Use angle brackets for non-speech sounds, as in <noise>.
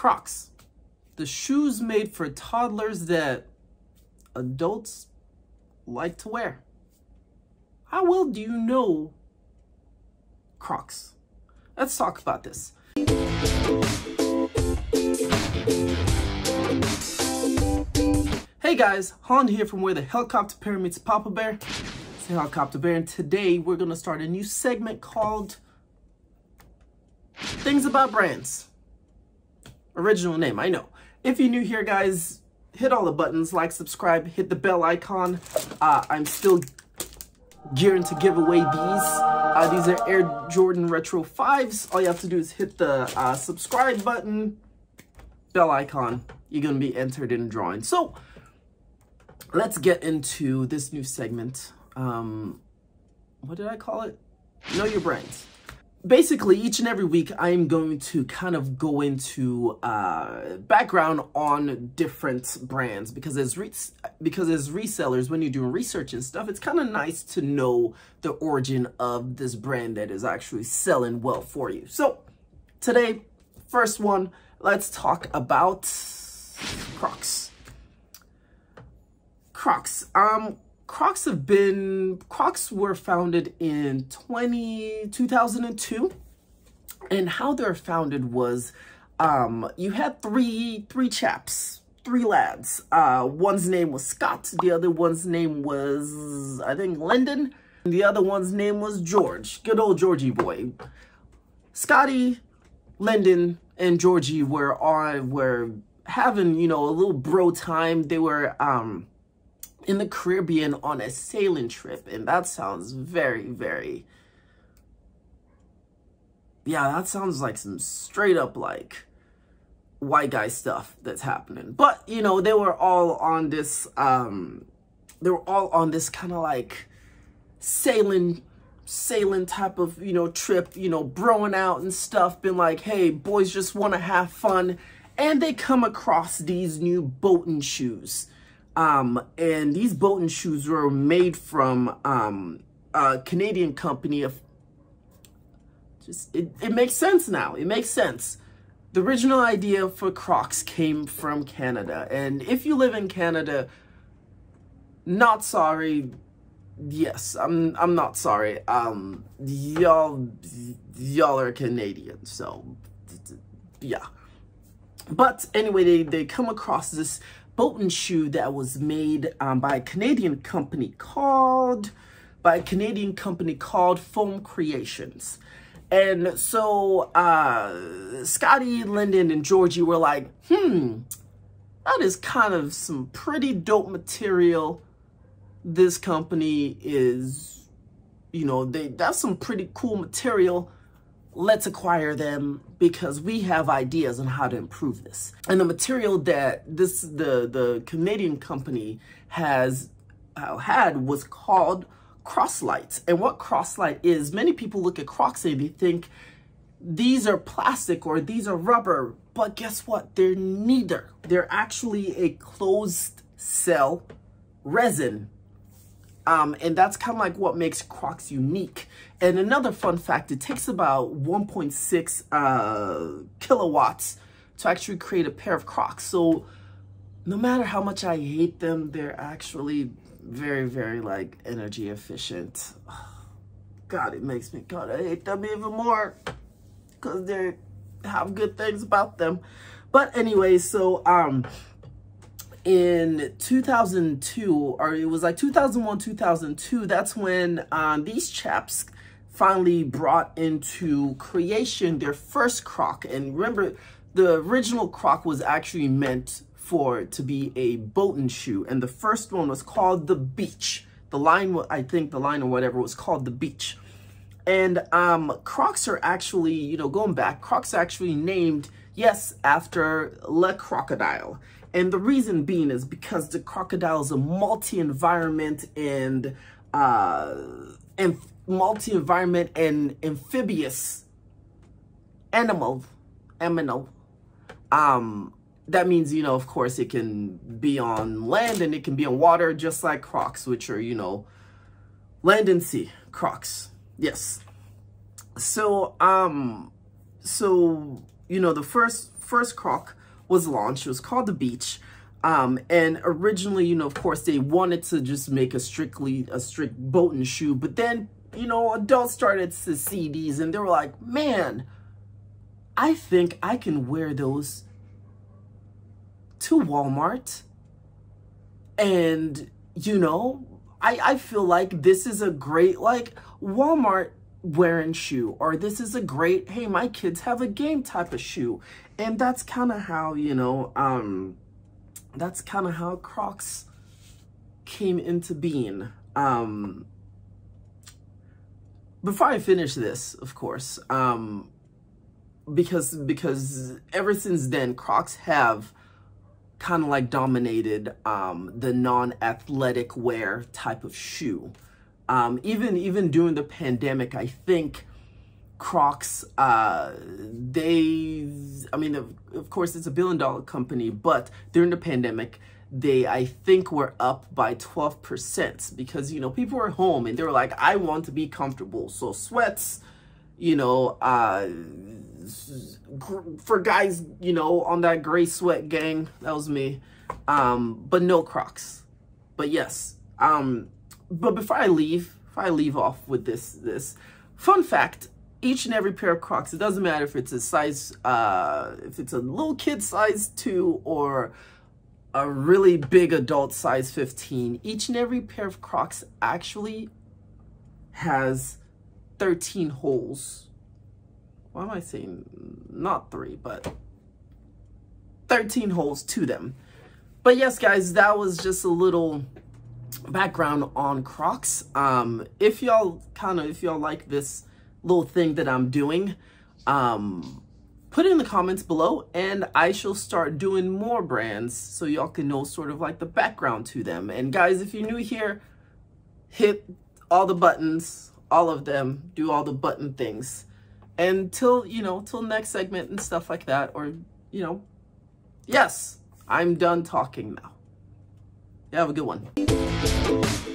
Crocs. The shoes made for toddlers that adults like to wear. How well do you know Crocs? Let's talk about this. Hey guys, Han here from Where the Helicopter Meets Papa Bear. It's the Helicopter Bear, and today we're to start a new segment called Things About Brands. Original name, I know. If you're new here, guys, hit all the buttons, like, subscribe, hit the bell icon. Uh, I'm still gearing to give away these. Uh, these are Air Jordan Retro 5s. All you have to do is hit the uh, subscribe button, bell icon. You're going to be entered in a drawing. So, let's get into this new segment. Um, what did I call it? Know your brands. Basically, each and every week, I am going to kind of go into uh, background on different brands because as because as resellers, when you're doing research and stuff, it's kind of nice to know the origin of this brand that is actually selling well for you. So today, first one, let's talk about Crocs. Crocs. Um, Crocs have been, Crocs were founded in 20, 2002. And how they're founded was, um, you had three, three chaps, three lads. Uh, one's name was Scott. The other one's name was, I think, Lyndon. The other one's name was George. Good old Georgie boy. Scotty, Lyndon, and Georgie were on, were having, you know, a little bro time. They were, um, in the Caribbean on a sailing trip. And that sounds very, very... Yeah, that sounds like some straight up like white guy stuff that's happening. But, you know, they were all on this, um, they were all on this kind of like sailing, sailing type of, you know, trip, you know, broing out and stuff, been like, hey, boys just want to have fun. And they come across these new boating shoes um, and these boating shoes were made from um, a Canadian company of just it, it makes sense now. It makes sense. The original idea for Crocs came from Canada. And if you live in Canada, not sorry. Yes, I'm I'm not sorry. Um y'all y'all are Canadian, so yeah. But anyway, they, they come across this boating shoe that was made um, by a Canadian company called, by a Canadian company called Foam Creations. And so uh, Scotty, Lyndon, and Georgie were like, hmm, that is kind of some pretty dope material. This company is, you know, they that's some pretty cool material let's acquire them because we have ideas on how to improve this. And the material that this the the Canadian company has uh, had was called Croslite. And what Croslite is, many people look at Crocs and they think these are plastic or these are rubber, but guess what? They're neither. They're actually a closed cell resin um, and that's kind of like what makes Crocs unique. And another fun fact, it takes about 1.6 uh, kilowatts to actually create a pair of Crocs. So no matter how much I hate them, they're actually very, very like energy efficient. <sighs> God, it makes me God, I hate them even more because they have good things about them. But anyway, so um, in 2002, or it was like 2001, 2002, that's when um, these chaps finally brought into creation their first croc. And remember, the original croc was actually meant for to be a boating shoe. And the first one was called the Beach. The line, I think the line or whatever was called the Beach. And um, Crocs are actually, you know, going back, Crocs are actually named, yes, after Le Crocodile. And the reason being is because the crocodile is a multi-environment and uh, and multi-environment and amphibious animal, animal. Um, that means, you know, of course, it can be on land and it can be on water, just like crocs, which are, you know, land and sea crocs. Yes. So, um, so, you know, the first first Croc was launched. It was called the Beach. Um, and originally, you know, of course, they wanted to just make a strictly, a strict boat and shoe. But then, you know, adults started to see these and they were like, man, I think I can wear those to Walmart. And, you know, I, I feel like this is a great, like, Walmart wearing shoe or this is a great hey my kids have a game type of shoe. And that's kind of how you know um that's kind of how crocs came into being. Um before i finish this of course um because because ever since then crocs have kind of like dominated um the non-athletic wear type of shoe um, even even during the pandemic, I think Crocs, uh, they, I mean, of, of course, it's a billion dollar company, but during the pandemic, they, I think, were up by 12% because, you know, people were home and they were like, I want to be comfortable. So sweats, you know, uh, for guys, you know, on that gray sweat gang, that was me, um, but no Crocs. But yes, um, but before I leave, before I leave off with this, this fun fact, each and every pair of Crocs, it doesn't matter if it's a size, uh, if it's a little kid size 2 or a really big adult size 15, each and every pair of Crocs actually has 13 holes. Why am I saying not three, but 13 holes to them. But yes, guys, that was just a little background on Crocs. Um, if y'all kind of, if y'all like this little thing that I'm doing, um, put it in the comments below and I shall start doing more brands so y'all can know sort of like the background to them. And guys, if you're new here, hit all the buttons, all of them, do all the button things. And till, you know, till next segment and stuff like that. Or, you know, yes, I'm done talking now. You have a good one.